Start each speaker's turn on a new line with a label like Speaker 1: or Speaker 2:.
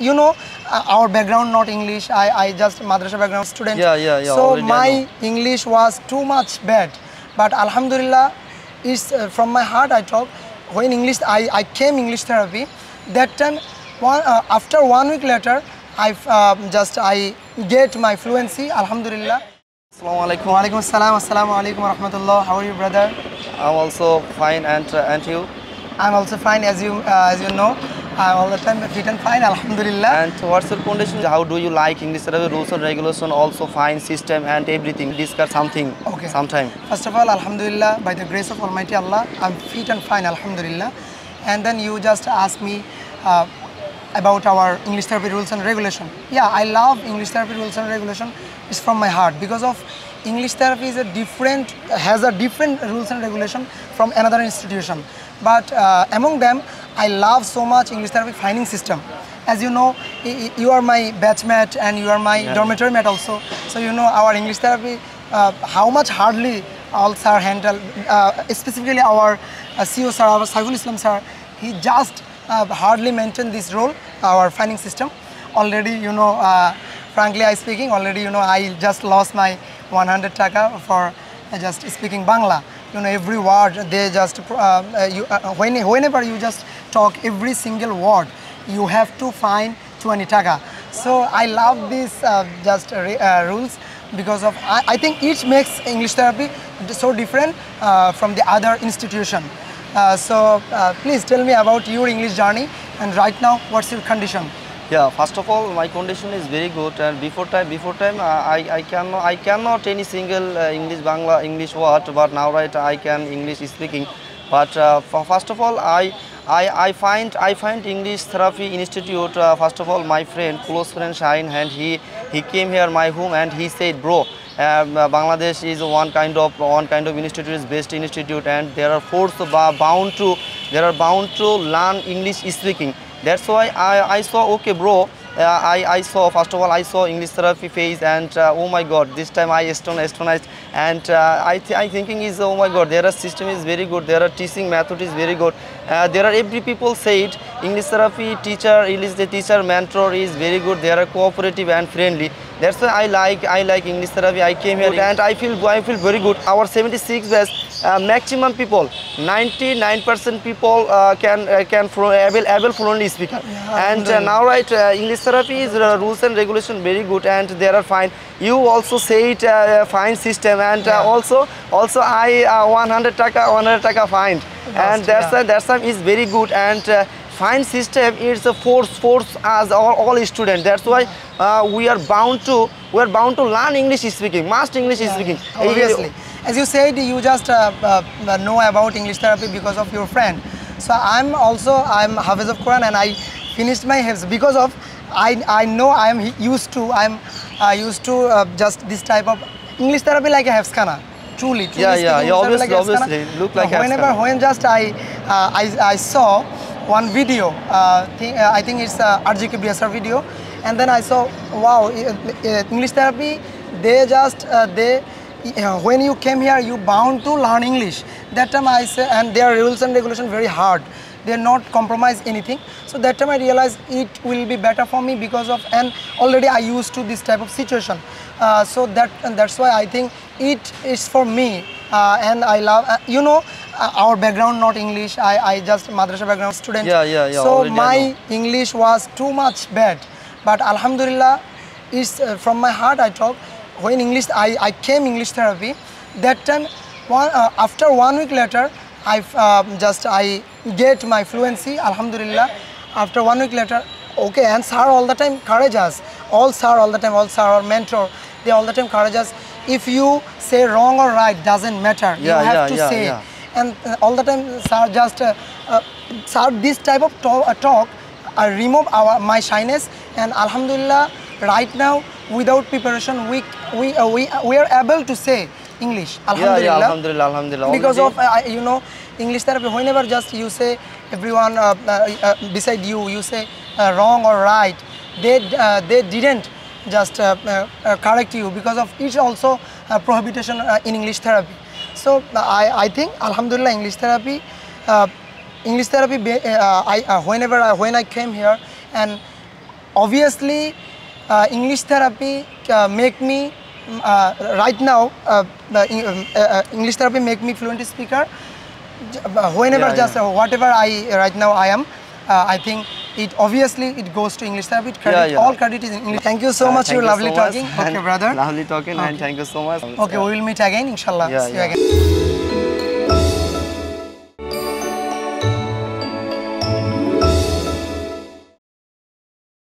Speaker 1: you know uh, our background not english i i just madrasa background student
Speaker 2: Yeah, yeah, yeah,
Speaker 1: so my english was too much bad but alhamdulillah is uh, from my heart i talk when english i i came english therapy that time one uh, after one week later i uh, just i get my fluency alhamdulillah
Speaker 2: Assalamu alaikum.
Speaker 1: wa alaikum assalam assalamu alaikum wa rahmatullah how are you brother
Speaker 2: I'm also fine and uh, and you?
Speaker 1: i'm also fine as you uh, as you know i'm all the time fit and fine alhamdulillah
Speaker 2: And what's your condition? How do you like English rules and regulation? Also fine system and everything. Discuss something.
Speaker 1: Okay.
Speaker 2: Sometime.
Speaker 1: First of all, Alhamdulillah, by the grace of Almighty Allah, I'm fit and fine, Alhamdulillah. And then you just ask me uh, about our English therapy rules and regulation. Yeah, I love English therapy rules and regulation. It's from my heart because of English therapy is a different, has a different rules and regulation from another institution. But uh, among them, I love so much English therapy finding system. As you know, you are my batchmate and you are my
Speaker 2: Yeah.
Speaker 1: dormitory mate also. So you know our English therapy, uh, how much hardly all sir handle, uh, specifically our uh, CEO sir, our Saiful Islam sir, he just uh, hardly maintained this role, our finding system. Already, you know, uh, frankly I speaking, already, you know, I just lost my 100 taka for uh, just speaking Bangla. You know, every word they just, uh, uh, you, uh, when, whenever you just talk every single word, you have to find 20 taka. So I love these uh, just uh, uh, rules because of I, I think each makes English therapy so different uh, from the other institution. Uh, so uh, please tell me about your English journey and right now what's your condition?
Speaker 2: Yeah, first of all, my condition is very good, and before time, before time, uh, I I cannot I cannot any single uh, English Bangla English word, but now right I can English speaking. But uh, for, first of all, I. I, I find I find English Therapy Institute. Uh, first of all, my friend, close friend Shine, and he he came here my home and he said, bro, um, uh, Bangladesh is one kind of one kind of institute is best institute, and there are forced bound to there are bound to learn English speaking. That's why I, I saw okay bro uh, I, I saw first of all I saw English therapy phase and uh, oh my god this time I aston- astonished and uh, I, th- I thinking is oh my god their system is very good their teaching method is very good uh, there are every people said English therapy teacher English the teacher mentor is very good they are cooperative and friendly that's why I like I like English therapy I came here and I feel I feel very good our 76 batch uh, maximum people 99% people uh, can uh, can able able fluently speak and uh, now right uh, English therapy is uh, rules and regulation very good and they are fine you also say it uh, fine system and
Speaker 1: Yeah.
Speaker 2: uh, also also I uh, 100 taka 100 taka fine and that's
Speaker 1: yeah.
Speaker 2: uh, that's uh, is very good and uh, fine system is a force force as all, all students that's why uh, we are bound to we are bound to learn English speaking must English speaking
Speaker 1: Obviously. As you said, you just uh, uh, know about English therapy because of your friend. So I'm also, I'm Hafiz of Quran and I finished my Hifz because of, I, I know I'm used to, I'm uh, used to uh, just this type of English therapy like a Hefskana. Truly, truly
Speaker 2: Yeah, yeah, yeah, obviously,
Speaker 1: Hefskana.
Speaker 2: obviously, look like
Speaker 1: Whenever, when just I, uh, I, I saw one video, uh, thi- uh, I think it's uh, RGK BSR video, and then I saw, wow, uh, uh, English therapy, they just, they, when you came here, you bound to learn English. That time I say, and their rules and regulation very hard. They're not compromise anything. So that time I realized it will be better for me because of, and already I used to this type of situation. Uh, so that, and that's why I think it is for me. Uh, and I love, uh, you know, uh, our background not English. I, I just madrasa background student.
Speaker 2: Yeah, yeah, yeah,
Speaker 1: So my. English was too much bad. But Alhamdulillah, is uh, from my heart I talk. When English, I, I came English therapy. That time, one, uh, after one week later, I um, just I get my fluency. Alhamdulillah. After one week later, okay. And sir all the time encourage us. All sir all the time, all sir our mentor, they all the time encourage us. If you say wrong or right, doesn't matter.
Speaker 2: Yeah,
Speaker 1: you have
Speaker 2: yeah,
Speaker 1: to
Speaker 2: yeah,
Speaker 1: say and uh, all the time sir just uh, uh, sir this type of talk, uh, talk uh, remove our my shyness and alhamdulillah right now without preparation we we uh, we, we are able to say english. Alhamdulillah,
Speaker 2: yeah alhamdulillah. alhamdulillah
Speaker 1: because
Speaker 2: Already-
Speaker 1: of uh, you know english therapy whenever just you say everyone uh, uh, uh, beside you you say uh, wrong or right they uh, they didn't just correct you because of it's also prohibition in english therapy. So i i think alhamdulillah english therapy english therapy i whenever I, when i came here and obviously English therapy make me right now uh, um, uh, uh, English therapy make me fluent speaker. Uh, Whenever
Speaker 2: Yeah,
Speaker 1: just uh, whatever I right now I am, uh, I think it obviously it goes to English therapy. Credit,
Speaker 2: Yeah, yeah.
Speaker 1: All credit is in English. Thank you so
Speaker 2: Uh,
Speaker 1: much. You lovely
Speaker 2: so
Speaker 1: talking. Okay, brother.
Speaker 2: Lovely talking and thank you so much.
Speaker 1: Okay, we will meet again. Inshallah.
Speaker 2: Yeah,
Speaker 1: See you again.